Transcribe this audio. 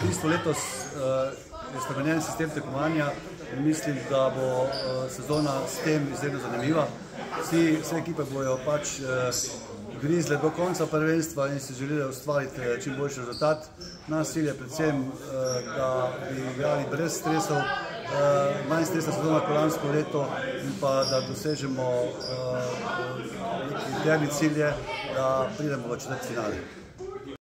V bistvu letos eh, je spremenjen sistem tekmovanja in mislim, da bo eh, sezona s tem izredno zanimiva. Vsi, vse ekipe bojo pač eh, grizle do konca prvenstva in si želeli ustvariti čim boljši rezultat. Nas cilj je predvsem, da bi igrali brez stresov, manj stresa sezona kot lansko leto in pa da dosežemo interni cilje, da pridemo v četrt finale.